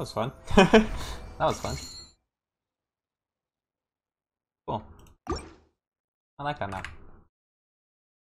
was fun. that was fun. Cool. I like that map.